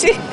Hehehe